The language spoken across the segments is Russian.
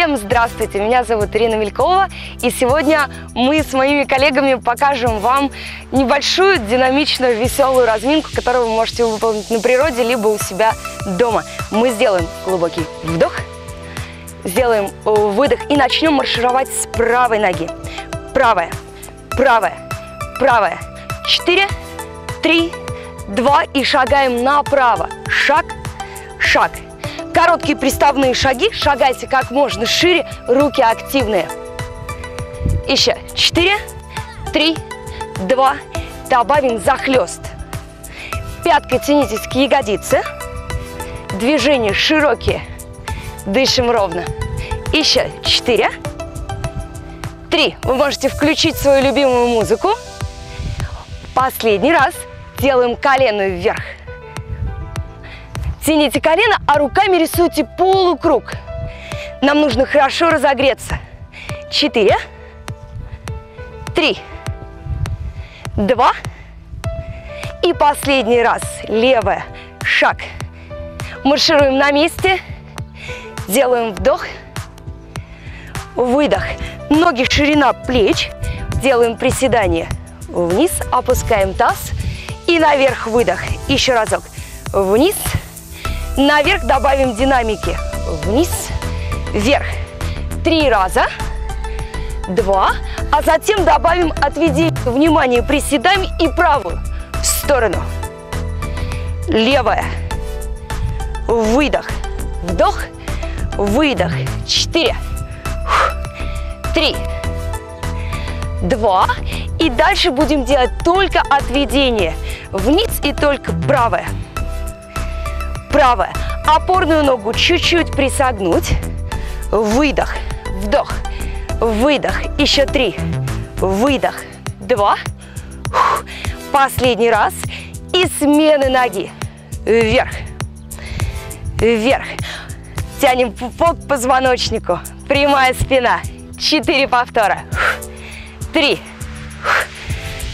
Всем здравствуйте! Меня зовут Ирина Мелькова, и сегодня мы с моими коллегами покажем вам небольшую, динамичную, веселую разминку, которую вы можете выполнить на природе, либо у себя дома. Мы сделаем глубокий вдох, сделаем выдох и начнем маршировать с правой ноги. Правая, правая, правая. Четыре, три, два и шагаем направо. Шаг, шаг. Короткие приставные шаги. Шагайте как можно шире. Руки активные. Еще. Четыре, три, два. Добавим захлест. Пяткой тянитесь к ягодице. Движения широкие. Дышим ровно. Еще. Четыре. Три. Вы можете включить свою любимую музыку. Последний раз. Делаем колено вверх. Тяните колено, а руками рисуйте полукруг. Нам нужно хорошо разогреться. Четыре, три, два и последний раз. Левая, шаг. Маршируем на месте. Делаем вдох, выдох. Ноги ширина плеч. Делаем приседание. Вниз, опускаем таз и наверх выдох. Еще разок. Вниз, Наверх добавим динамики. Вниз, вверх. Три раза. Два. А затем добавим отведение внимания. Приседаем и правую в сторону. Левая. Выдох. Вдох. Выдох. Четыре. Три. Два. И дальше будем делать только отведение. Вниз и только правая правая. Опорную ногу чуть-чуть присогнуть. Выдох, вдох, выдох. Еще три. Выдох, два. Последний раз. И смены ноги. Вверх, вверх. Тянем пупок к позвоночнику. Прямая спина. Четыре повтора. Три,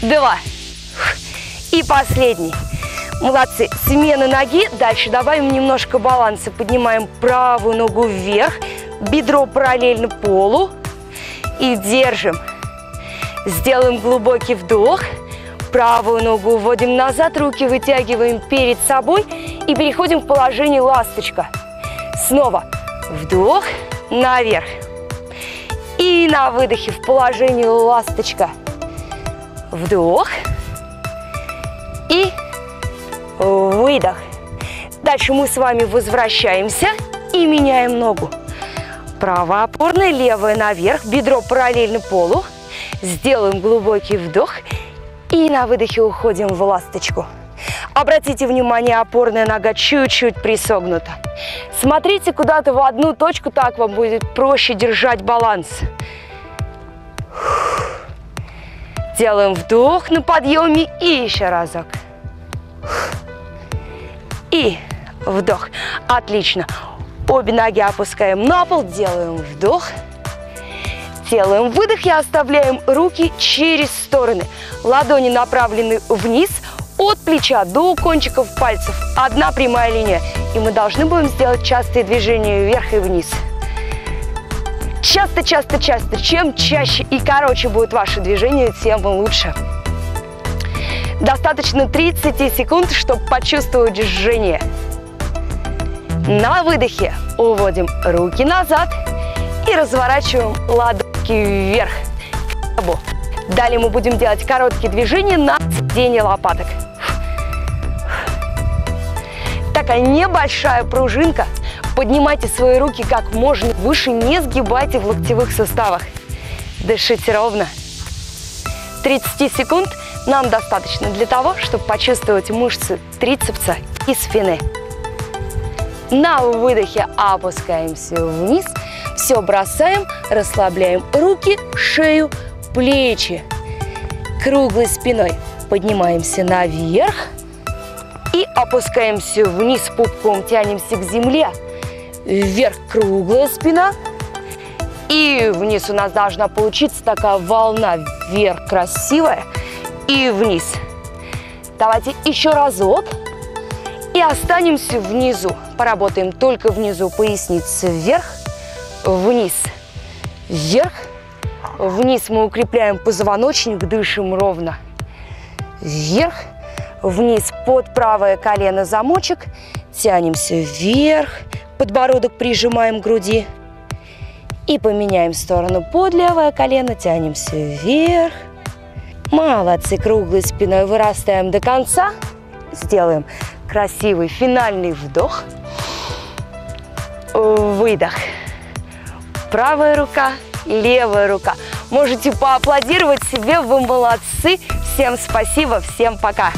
два. И последний. Молодцы. Смена ноги. Дальше добавим немножко баланса. Поднимаем правую ногу вверх. Бедро параллельно полу. И держим. Сделаем глубокий вдох. Правую ногу уводим назад. Руки вытягиваем перед собой. И переходим в положение ласточка. Снова вдох наверх. И на выдохе в положении ласточка. Вдох. И выдох. Дальше мы с вами возвращаемся и меняем ногу. Правая опорная, левая наверх, бедро параллельно полу. Сделаем глубокий вдох и на выдохе уходим в ласточку. Обратите внимание, опорная нога чуть-чуть присогнута. Смотрите куда-то в одну точку, так вам будет проще держать баланс. Делаем вдох на подъеме и еще разок и вдох. Отлично. Обе ноги опускаем на пол, делаем вдох. Делаем выдох и оставляем руки через стороны. Ладони направлены вниз, от плеча до кончиков пальцев. Одна прямая линия. И мы должны будем сделать частые движения вверх и вниз. Часто, часто, часто. Чем чаще и короче будет ваше движение, тем лучше. Достаточно 30 секунд, чтобы почувствовать жжение. На выдохе уводим руки назад и разворачиваем ладошки вверх. Далее мы будем делать короткие движения на сиденье лопаток. Такая небольшая пружинка. Поднимайте свои руки как можно выше, не сгибайте в локтевых суставах. Дышите ровно. 30 секунд – нам достаточно для того, чтобы почувствовать мышцы трицепса и спины. На выдохе опускаемся вниз. Все бросаем, расслабляем руки, шею, плечи. Круглой спиной поднимаемся наверх и опускаемся вниз пупком, тянемся к земле. Вверх круглая спина. И вниз у нас должна получиться такая волна вверх красивая и вниз. Давайте еще разок. И останемся внизу. Поработаем только внизу. Поясница вверх, вниз, вверх, вниз мы укрепляем позвоночник, дышим ровно, вверх, вниз под правое колено замочек, тянемся вверх, подбородок прижимаем к груди и поменяем сторону под левое колено, тянемся вверх. Молодцы, круглой спиной вырастаем до конца, сделаем красивый финальный вдох, выдох. Правая рука, левая рука. Можете поаплодировать себе, вы молодцы. Всем спасибо, всем пока.